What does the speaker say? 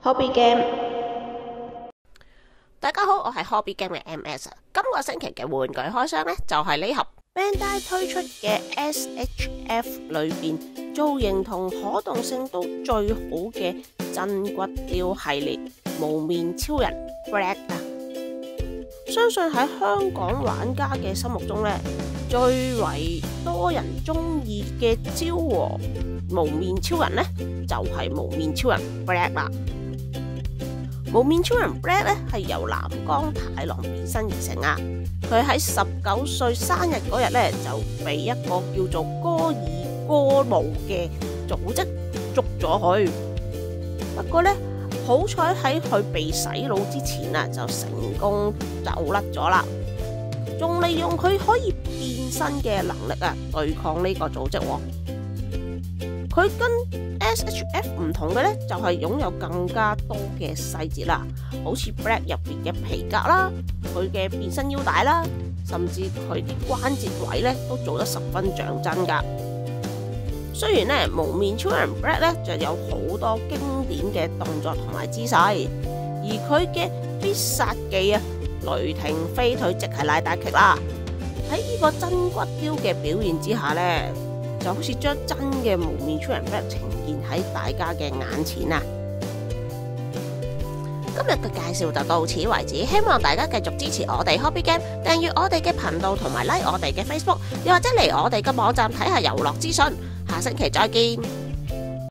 Hobby Game，大家好，我系 Hobby Game 嘅 M S。今个星期嘅玩具开箱呢，就系呢盒 Bandai 推出嘅 S H F 里边造型同可动性都最好嘅真骨雕系列无面超人 Black 啊。相信喺香港玩家嘅心目中呢，最为多人中意嘅昭和无面超人呢，就系无面超人 Black 啦。无面超人 Black 咧系由南光太郎变身而成啊！佢喺十九岁生日嗰日咧就被一个叫做哥尔歌舞嘅组织捉咗去，不过咧好彩喺佢被洗脑之前啊就成功走甩咗啦，仲利用佢可以变身嘅能力啊对抗呢个组织喎。佢跟 SHF 唔同嘅呢，就系拥有更加多嘅细节啦，好似 Black 入边嘅皮革啦，佢嘅变身腰带啦，甚至佢啲关节位呢，都做得十分象真噶。虽然呢，蒙面超人 Black 就有好多经典嘅动作同埋姿势，而佢嘅必杀技啊，雷霆飞腿即系赖大剧啦。喺呢个真骨雕嘅表现之下呢。就好似将真嘅无面超人 Black 呈现喺大家嘅眼前啊！今日嘅介绍就到此为止，希望大家继续支持我哋 h o b b y Game，订阅我哋嘅频道同埋 like 我哋嘅 Facebook，又或者嚟我哋嘅网站睇下游乐资讯。下星期再见。